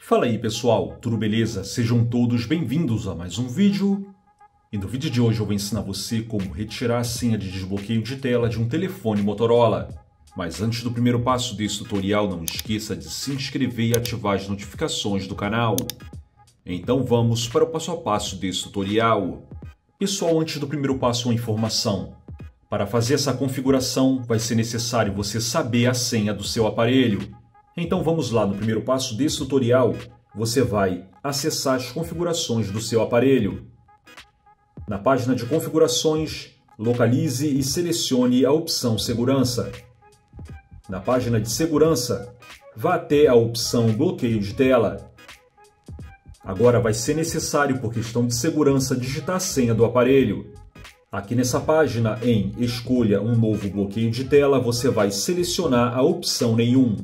Fala aí pessoal, tudo beleza? Sejam todos bem-vindos a mais um vídeo. E no vídeo de hoje eu vou ensinar você como retirar a senha de desbloqueio de tela de um telefone Motorola. Mas antes do primeiro passo desse tutorial, não esqueça de se inscrever e ativar as notificações do canal. Então vamos para o passo a passo desse tutorial. Pessoal, antes do primeiro passo, uma informação. Para fazer essa configuração, vai ser necessário você saber a senha do seu aparelho. Então vamos lá, no primeiro passo desse tutorial, você vai acessar as configurações do seu aparelho. Na página de configurações, localize e selecione a opção segurança. Na página de segurança, vá até a opção bloqueio de tela. Agora vai ser necessário, por questão de segurança, digitar a senha do aparelho. Aqui nessa página, em Escolha um novo bloqueio de tela, você vai selecionar a opção Nenhum.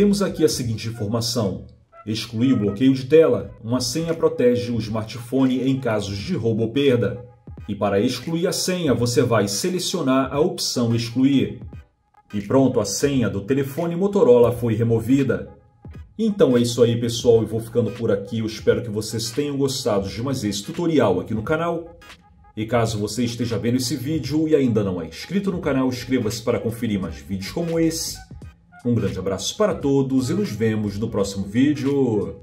Temos aqui a seguinte informação. Excluir o bloqueio de tela. Uma senha protege o smartphone em casos de roubo ou perda. E para excluir a senha, você vai selecionar a opção Excluir. E pronto, a senha do telefone Motorola foi removida. Então é isso aí, pessoal. Eu vou ficando por aqui. Eu espero que vocês tenham gostado de mais esse tutorial aqui no canal. E caso você esteja vendo esse vídeo e ainda não é inscrito no canal, inscreva-se para conferir mais vídeos como esse. Um grande abraço para todos e nos vemos no próximo vídeo.